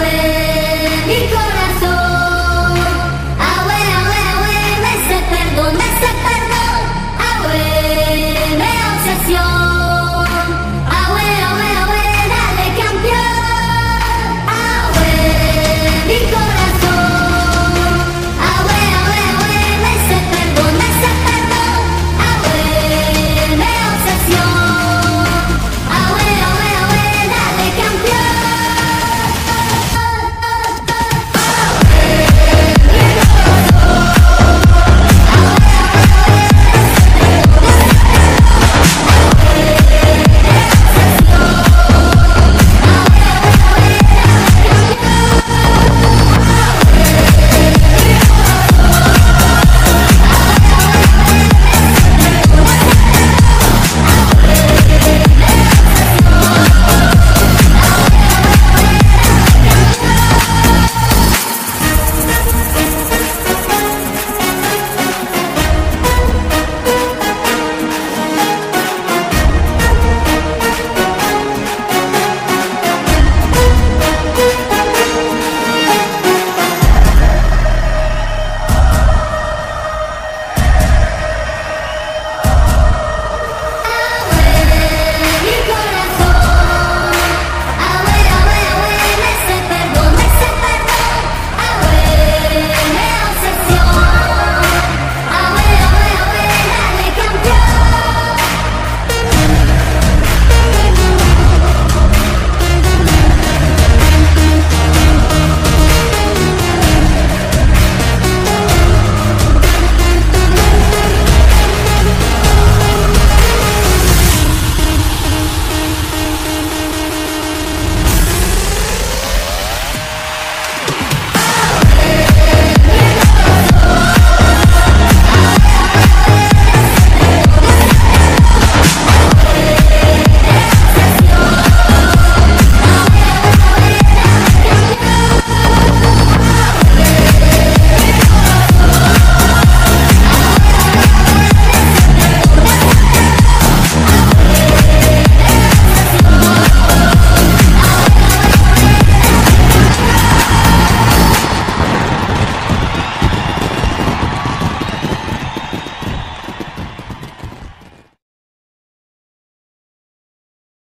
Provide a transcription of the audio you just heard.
amore mi corazón.